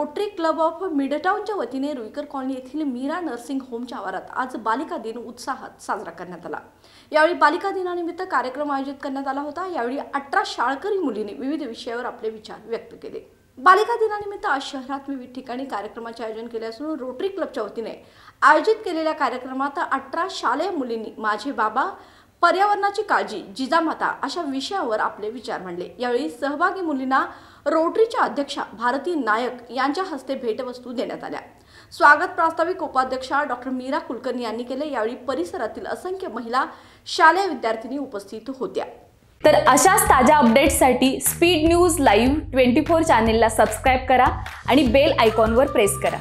Rotary club of मिडटाऊनच्या वतीने Ruikar colony येथील Mira nursing होमच्या आवारात आज बालिका दिन उत्साहात साजरा करण्यात आला. यावेळी बालिका दिनानिमित्त कार्यक्रम आयोजित करण्यात आला होता. यावेळी अठरा शाळकरी मुलींनी विविध विषयावर आपले विचार व्यक्त केले. बालिका दिनानिमित्त आज शहरात विविध ठिकाणी कार्यक्रमाचे आयोजन केले असून रोटरी क्लबच्या वतीने आयोजित केलेल्या कार्यक्रमात अठरा शालेय मुलींनी माझे बाबा पर्यावरणाची काळजी जिजामाता अशा विषयावर आपले विचार मांडले. यावेळी सहभागी मुलींना रोटरीच्या अध्यक्षा भारती नायक यांच्या हस्ते भेटवस्तू देण्यात आल्या. स्वागत प्रास्ताविक उपाध्यक्षा डॉक्टर मीरा कुलकर्णी यांनी केले. यावेळी परिसरातील असंख्य महिला शालेय विद्यार्थिनी उपस्थित होत्या. तर अशाच ताज्या अपडेट्ससाठी speed news live twenty four चॅनेलला सबस्क्राईब करा आणि बेल आयकॉनवर प्रेस करा.